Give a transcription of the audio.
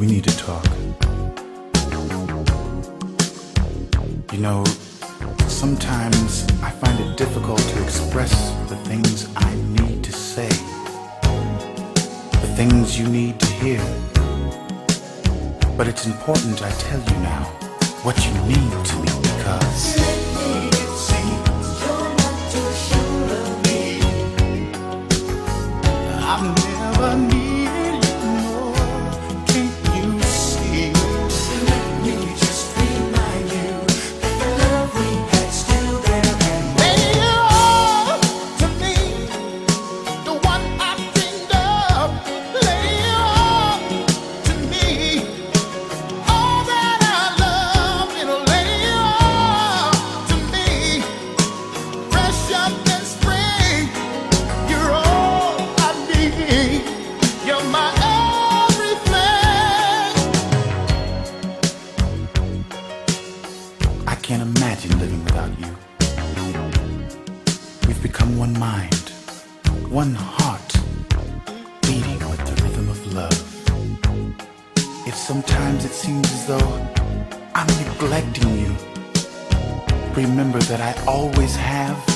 We need to talk. You know, sometimes I find it difficult to express the things I need to say, the things you need to hear. But it's important I tell you now what you need to me because. I've never needed can't imagine living without you. We've become one mind, one heart, beating with the rhythm of love. If sometimes it seems as though I'm neglecting you, remember that I always have